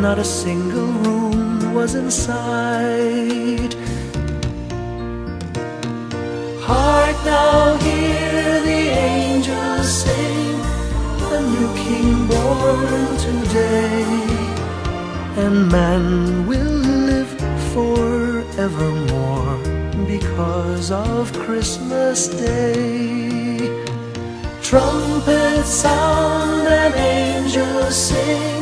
not a single room was in sight. Now, hear the angels sing, a new king born today, and man will live forevermore because of Christmas Day. Trumpets sound and angels sing,